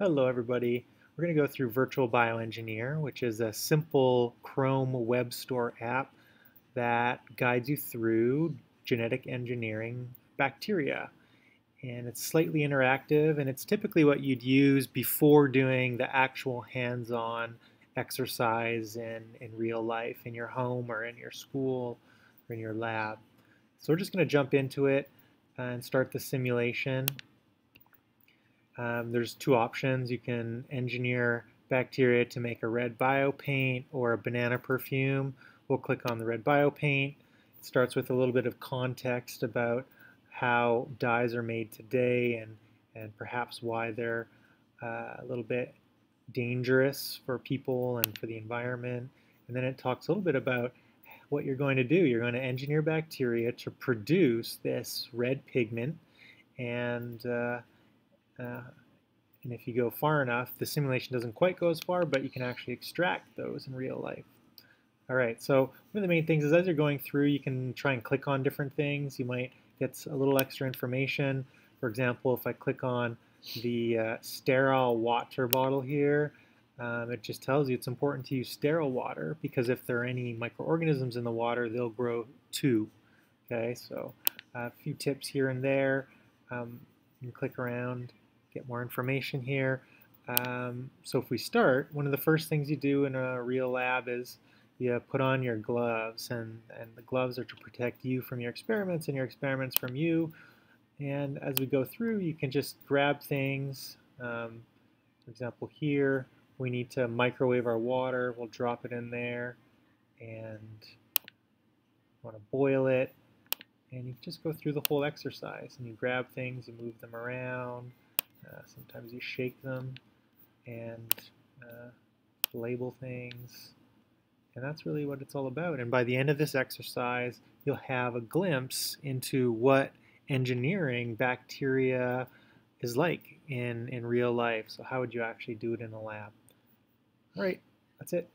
Hello everybody. We're going to go through Virtual Bioengineer, which is a simple Chrome web store app that guides you through genetic engineering bacteria. And it's slightly interactive, and it's typically what you'd use before doing the actual hands-on exercise in, in real life, in your home or in your school or in your lab. So we're just going to jump into it and start the simulation. Um, there's two options. You can engineer bacteria to make a red biopaint or a banana perfume. We'll click on the red biopaint. It starts with a little bit of context about how dyes are made today and, and perhaps why they're uh, a little bit dangerous for people and for the environment. And then it talks a little bit about what you're going to do. You're going to engineer bacteria to produce this red pigment and uh, uh, and if you go far enough, the simulation doesn't quite go as far, but you can actually extract those in real life. All right, so one of the main things is as you're going through, you can try and click on different things. You might get a little extra information. For example, if I click on the uh, sterile water bottle here, um, it just tells you it's important to use sterile water because if there are any microorganisms in the water, they'll grow too. Okay, so uh, a few tips here and there. Um, you can click around get more information here. Um, so if we start, one of the first things you do in a real lab is you put on your gloves, and, and the gloves are to protect you from your experiments and your experiments from you. And as we go through, you can just grab things. Um, for example, here, we need to microwave our water. We'll drop it in there and want to boil it. And you just go through the whole exercise and you grab things, you move them around, uh, sometimes you shake them and uh, label things. And that's really what it's all about. And by the end of this exercise, you'll have a glimpse into what engineering bacteria is like in, in real life. So how would you actually do it in a lab? All right, that's it.